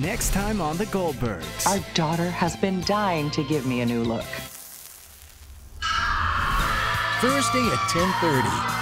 Next time on The Goldbergs. Our daughter has been dying to give me a new look. Thursday at 10:30.